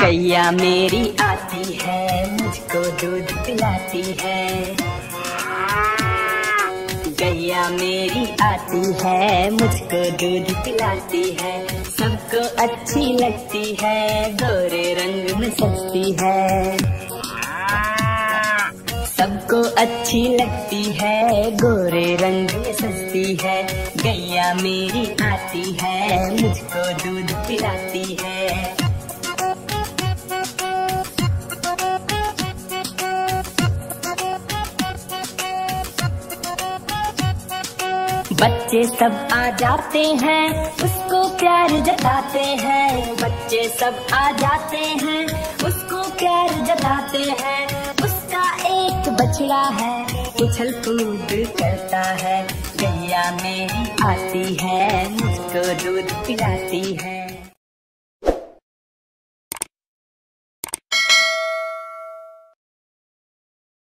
गैया मेरी आती है, मुझको दूध पिलाती है। गैया मेरी आती है, मुझको दूध पिलाती है। सबको अच्छी लगती है, गोरे रंग में सस्ती है। सबको अच्छी लगती है, गोरे रंग में सस्ती है। गैया मेरी आती है, मुझको दूध पिलाती है। बच्चे सब आ जाते हैं, उसको प्यार जताते हैं। बच्चे सब आ जाते हैं, उसको प्यार जताते हैं। उसका एक बछड़ा है, उछल कूद करता है। गैया मेरी आती है, मुझको दूध पिलाती है।